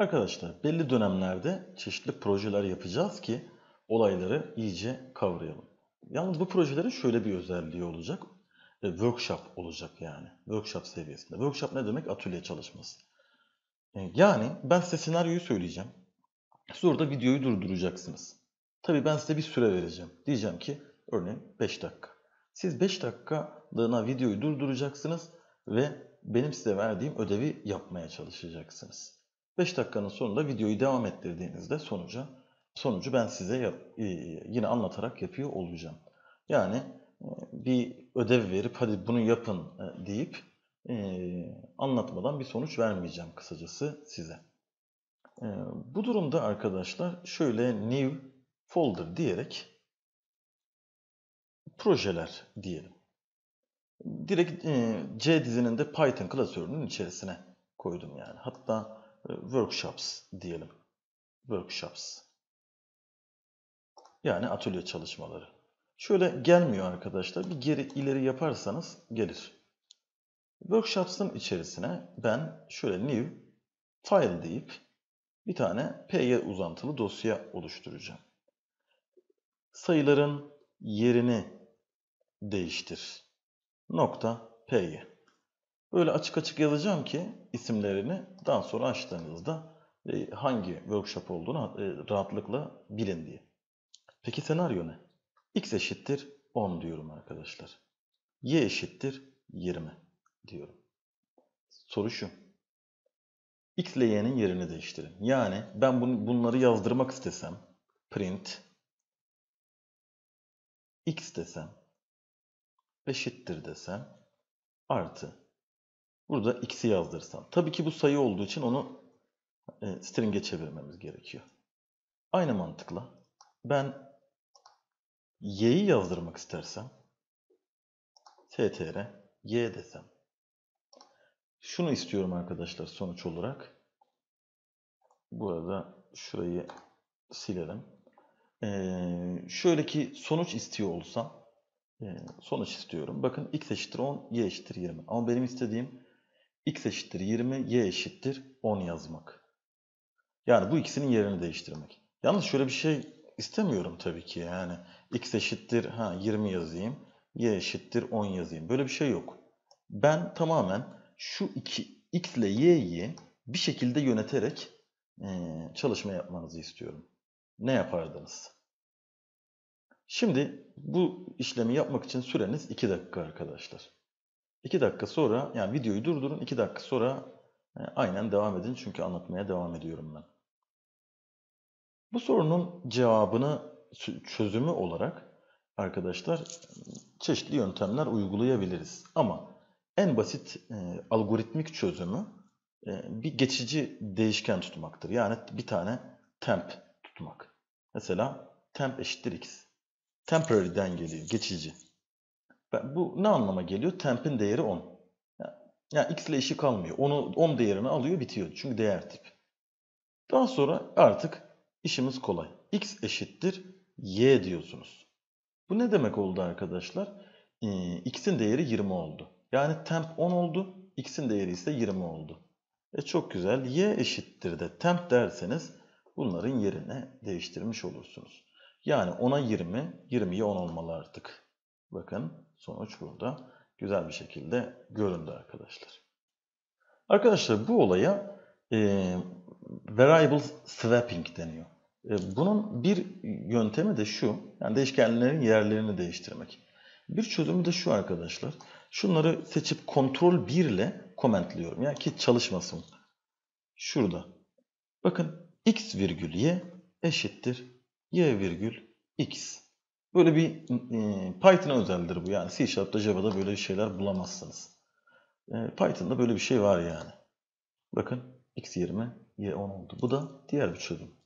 Arkadaşlar belli dönemlerde çeşitli projeler yapacağız ki olayları iyice kavrayalım. Yalnız bu projelerin şöyle bir özelliği olacak. Workshop olacak yani. Workshop seviyesinde. Workshop ne demek? Atölye çalışması. E, Yani ben size senaryoyu söyleyeceğim. Siz orada videoyu durduracaksınız. Tabii ben size bir süre vereceğim. Diyeceğim ki örneğin 5 dakika. Siz 5 dakikalığına videoyu durduracaksınız ve benim size verdiğim ödevi yapmaya çalışacaksınız. 5 dakikanın sonunda videoyu devam ettirdiğinizde sonuca sonucu ben size yap- e, yine anlatarak yapıyor olacağım. Yani e, bir ödev verip hadi bunu yapın e, deyip anlatmadan bir sonuç vermeyeceğim kısacası size. Bu durumda arkadaşlar şöyle new folder diyerek projeler diyelim. Direkt C dizinin de Python klasörünün içerisine koydum yani. Hatta workshops diyelim. Workshops. Yani atölye çalışmaları. Şöyle gelmiyor arkadaşlar. Bir geri ileri yaparsanız gelir. Workshops'ın içerisine ben şöyle new file deyip bir tane py uzantılı dosya oluşturacağım. Sayıların yerini değiştir. Nokta py. Böyle açık açık yazacağım ki isimlerini daha sonra açtığınızda e, hangi workshop olduğunu e, rahatlıkla bilin diye. Peki senaryo ne? x eşittir 10 diyorum arkadaşlar. y eşittir 20 diyorum. Soru şu. x ile y'nin yerini değiştirin. Yani ben bunları yazdırmak istesem print x desem eşittir desem artı burada x'i yazdırsam. Tabii ki bu sayı olduğu için onu e, string'e çevirmemiz gerekiyor. Aynı mantıkla ben y'yi yazdırmak istersem str y desem. Şunu istiyorum arkadaşlar sonuç olarak. Burada şurayı silelim. Ee, şöyle ki sonuç istiyor olsam e, sonuç istiyorum. Bakın x eşittir 10, y eşittir 20. Ama benim istediğim x eşittir 20, y eşittir 10 yazmak. Yani bu ikisinin yerini değiştirmek. Yalnız şöyle bir şey istemiyorum tabii ki. Yani x eşittir ha 20 yazayım, y eşittir 10 yazayım. Böyle bir şey yok. Ben tamamen şu iki x ile y'yi bir şekilde yöneterek çalışma yapmanızı istiyorum. Ne yapardınız? Şimdi bu işlemi yapmak için süreniz 2 dakika arkadaşlar. 2 dakika sonra yani videoyu durdurun 2 dakika sonra e, aynen devam edin çünkü anlatmaya devam ediyorum ben. Bu sorunun cevabını çözümü olarak arkadaşlar çeşitli yöntemler uygulayabiliriz. Ama en basit e, algoritmik çözümü e, bir geçici değişken tutmaktır. Yani bir tane temp tutmak. Mesela temp eşittir x. Temporary'den geliyor, geçici. Bu ne anlama geliyor? Temp'in değeri 10. Yani, yani x ile işi kalmıyor. Onu 10 değerini alıyor, bitiyor. Çünkü değer tip. Daha sonra artık işimiz kolay. x eşittir y diyorsunuz. Bu ne demek oldu arkadaşlar? Ee, x'in değeri 20 oldu. Yani temp 10 oldu, x'in değeri ise 20 oldu. E çok güzel. y eşittir de temp derseniz bunların yerine değiştirmiş olursunuz. Yani 10'a 20, 20'ye 10 olmalı artık. Bakın sonuç burada. Güzel bir şekilde göründü arkadaşlar. Arkadaşlar bu olaya e, variable swapping deniyor. E, bunun bir yöntemi de şu. Yani değişkenlerin yerlerini değiştirmek. Bir çözümü de şu arkadaşlar. Şunları seçip kontrol 1 ile komentliyorum. Yani ki çalışmasın. Şurada. Bakın x virgül y eşittir y virgül x. Böyle bir e, Python'a özeldir bu. Yani C Sharp'ta Java'da böyle şeyler bulamazsınız. E, Python'da böyle bir şey var yani. Bakın x 20, y 10 oldu. Bu da diğer bir çözüm.